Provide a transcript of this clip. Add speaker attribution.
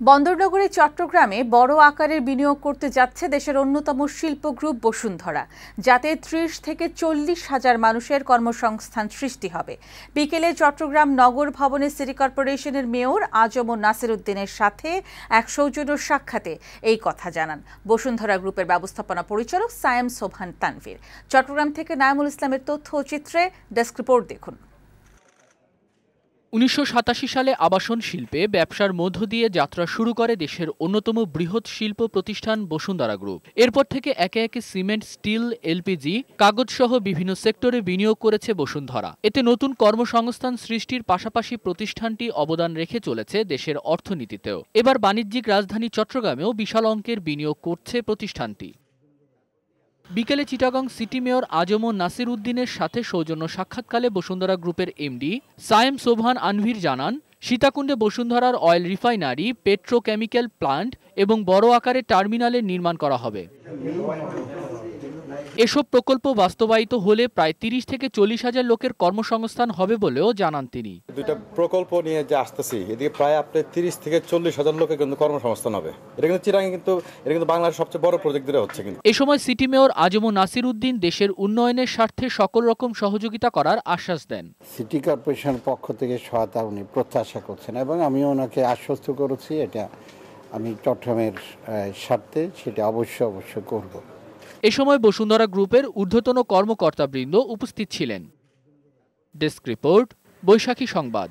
Speaker 1: বন্দরনগরী চট্টগ্রামে বড় আকারের বিনিয়োগ করতে যাচ্ছে দেশের অন্যতম শিল্প গ্রুপ বসুন্ধরা। যাতে ত্রিশ থেকে চল্লিশ হাজার মানুষের কর্মসংস্থান সৃষ্টি হবে। বিকেলে চট্টগ্রাম নগর ভবনে সিটি কর্পোরেশনের মেয়র আজম ও নাসির উদ্দিনের সাথে এক সৌজন্য সাক্ষাতে এই কথা জানান। বসুন্ধরা গ্রুপের ব্যবস্থাপনা পরিচালক সায়েম সোভান তানভীর। চট্টগ্রাম থেকে নায়মুল ইসলামের তথ্য ও চিত্রে ডেস্ক রিপোর্ট দেখুন।
Speaker 2: উনিশশো সাতাশি সালে আবাসন শিল্পে ব্যবসার মধ্য দিয়ে যাত্রা শুরু করে দেশের অন্যতম বৃহৎ শিল্প প্রতিষ্ঠান বসুন্ধরা গ্রুপ। এরপর থেকে একে একে সিমেন্ট, স্টিল, এলপিজি, কাগজসহ বিভিন্ন সেক্টরে বিনিয়োগ করেছে বসুন্ধরা। এতে নতুন কর্মসংস্থান সৃষ্টির পাশাপাশি প্রতিষ্ঠানটি অবদান রেখে চলেছে দেশের অর্থনীতিতেও। এবার বাণিজ্যিক রাজধানী চট্টগ্রামেও বিশাল অঙ্কের বিনিয়োগ করছে প্রতিষ্ঠানটি। বিকেলে চিটাগং সিটি মেয়র আজম নাসির উদ্দিনের সাথে সৌজন্য সাক্ষাৎকালে বসুন্ধরা গ্রুপের এমডি সায়েম সোভান আনভির জানান, সীতাকুণ্ডে বসুন্ধরার অয়েল রিফাইনারি, পেট্রোকেমিক্যাল প্লান্ট এবং বড় আকারে টার্মিনালের নির্মাণ করা হবে। এসব প্রকল্প বাস্তবায়িত হলে প্রায় তিরিশ থেকে চল্লিশ হাজার লোকের কর্মসংস্থান হবে বলেও জানান তিনি।
Speaker 3: দুইটা প্রকল্প নিয়ে যে আসতেছি এদিকে প্রায় আপনার তিরিশ থেকে চল্লিশ হাজার লোকের কিন্তু কর্মসংস্থান হবে। এটা কিন্তু চিরাঙ্গে কিন্তু এটা কিন্তু বাংলাদেশের সবচেয়ে বড় প্রজেক্ট ধরে হচ্ছে কিন্তু।
Speaker 2: এ সময় সিটি মেয়র আজম নাসির উদ্দিন দেশের উন্নয়নের স্বার্থে সকল রকম সহযোগিতা করার আশ্বাস দেন।
Speaker 4: সিটি কর্পোরেশন পক্ষ থেকে সহায়তা উনি প্রত্যাশা করছেন এবং আমি ওনাকে আশ্বস্ত করেছি এটা আমি চট্টগ্রামের স্বার্থে সেটা অবশ্যই অবশ্যই করব।
Speaker 2: এ সময় বসুন্ধরা গ্রুপের ঊর্ধ্বতন কর্মকর্তাবৃন্দ উপস্থিত ছিলেন। ডেস্ক রিপোর্ট বৈশাখী সংবাদ।